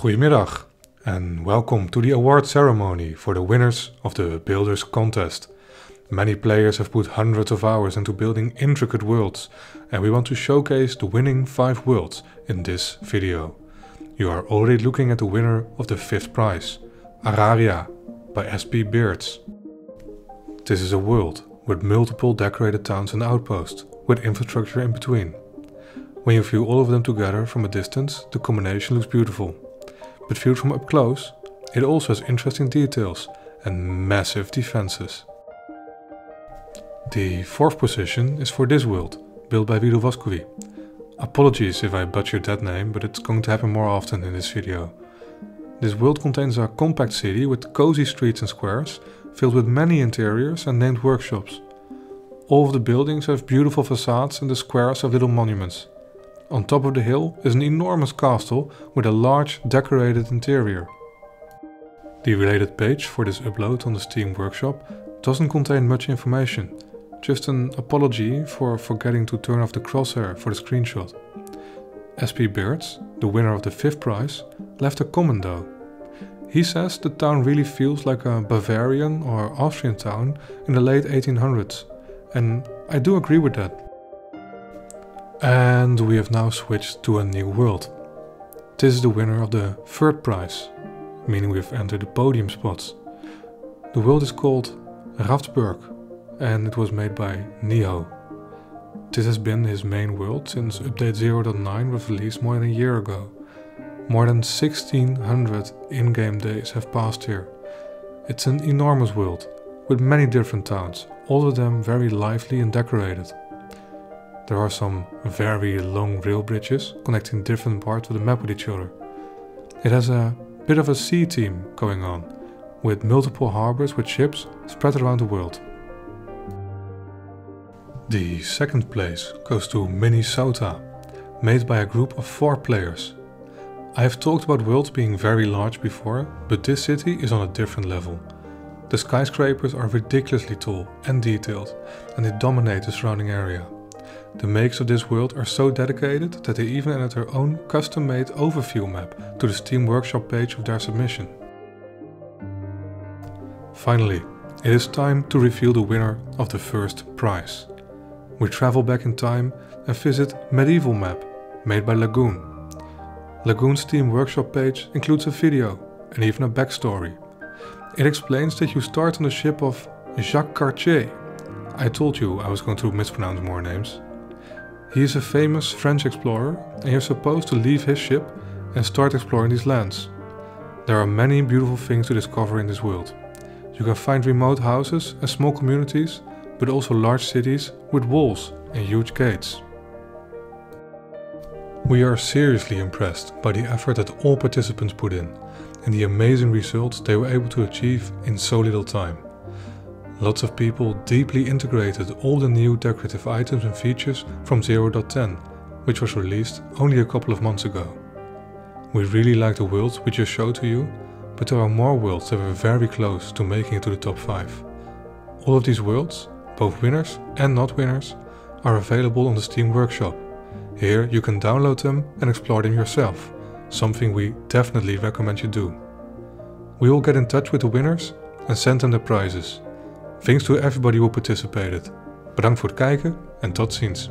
Goedemiddag and welcome to the award ceremony for the winners of the Builders Contest. Many players have put hundreds of hours into building intricate worlds and we want to showcase the winning 5 worlds in this video. You are already looking at the winner of the 5th prize, Araria by SP Beards. This is a world with multiple decorated towns and outposts, with infrastructure in between. When you view all of them together from a distance, the combination looks beautiful. But viewed from up close, it also has interesting details and massive defenses. The fourth position is for this world, built by Vido Vascovi. Apologies if I butchered that name, but it's going to happen more often in this video. This world contains a compact city with cozy streets and squares, filled with many interiors and named workshops. All of the buildings have beautiful facades and the squares have little monuments. On top of the hill is an enormous castle with a large decorated interior. The related page for this upload on the Steam Workshop doesn't contain much information, just an apology for forgetting to turn off the crosshair for the screenshot. SP Beards, the winner of the fifth prize, left a comment though. He says the town really feels like a Bavarian or Austrian town in the late 1800s, and I do agree with that. And we have now switched to a new world. This is the winner of the third prize, meaning we've entered the podium spots. The world is called Ravsburg and it was made by Neo. This has been his main world since update 0.9 was released more than a year ago. More than 1600 in-game days have passed here. It's an enormous world, with many different towns, all of them very lively and decorated. There are some very long rail bridges connecting different parts of the map with each other. It has a bit of a sea theme going on, with multiple harbors with ships spread around the world. The second place goes to Minnesota, made by a group of four players. I have talked about worlds being very large before, but this city is on a different level. The skyscrapers are ridiculously tall and detailed, and they dominate the surrounding area. The makers of this world are so dedicated that they even added their own custom-made overview map to the Steam Workshop page of their submission. Finally, it is time to reveal the winner of the first prize we travel back in time and visit Medieval Map, made by Lagoon. Lagoon's Steam Workshop page includes a video and even a backstory. It explains that you start on the ship of Jacques Cartier. I told you I was going to mispronounce more names. He is a famous French explorer and you're supposed to leave his ship and start exploring these lands. There are many beautiful things to discover in this world. You can find remote houses and small communities but also large cities with walls and huge gates. We are seriously impressed by the effort that all participants put in and the amazing results they were able to achieve in so little time. Lots of people deeply integrated all the new decorative items and features from 0.10, which was released only a couple of months ago. We really like the worlds we just showed to you, but there are more worlds that were very close to making it to the top 5. All of these worlds both winners and not winners, are available on the Steam Workshop. Here you can download them and explore them yourself, something we definitely recommend you do. We will get in touch with the winners and send them the prizes. Thanks to everybody who participated. Bedankt voor het kijken en tot ziens.